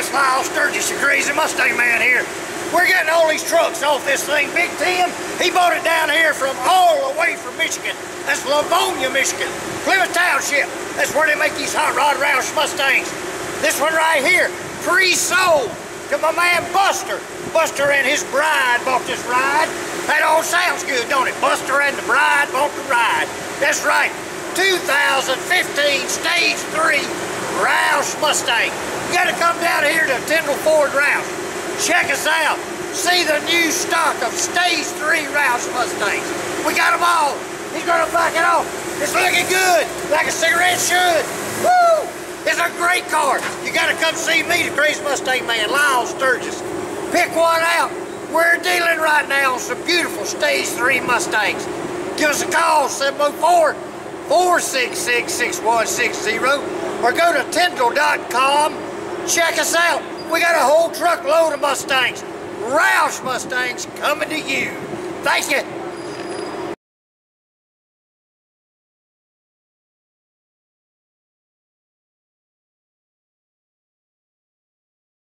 It's Lyle Sturgis, the crazy Mustang man here. We're getting all these trucks off this thing. Big Tim, he bought it down here from all the way from Michigan. That's Livonia, Michigan. Plymouth Township. That's where they make these hot rod Roush Mustangs. This one right here, pre-sold to my man Buster. Buster and his bride bought this ride. That all sounds good, don't it? Buster and the bride bought the ride. That's right. 2015 Stage 3 Roush Mustang. You gotta come down here to Tindol Ford Roush. Check us out. See the new stock of Stage 3 Roush Mustangs. We got them all. He's gonna back it off. It's looking good, like a cigarette should. Woo! It's a great car. You gotta come see me, the Crazy Mustang Man, Lyle Sturgis. Pick one out. We're dealing right now on some beautiful Stage 3 Mustangs. Give us a call, 704 466 6160 or go to Tindol.com. Check us out. We got a whole truckload of Mustangs. Roush Mustangs coming to you. Thank you.